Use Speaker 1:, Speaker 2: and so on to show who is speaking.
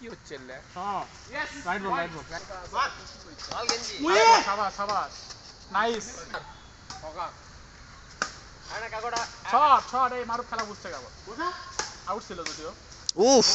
Speaker 1: কি হচ্ছে লে? এলে
Speaker 2: রাইট বল রাইট বল
Speaker 1: বল গেঞ্জি।
Speaker 2: সাবাস সাবাস নাইস
Speaker 1: হকা আরে কাগড়া
Speaker 2: শট শট এই মারুফ খেলা বুঝছে বুঝা আউট ছিল যদিও।
Speaker 3: উফ!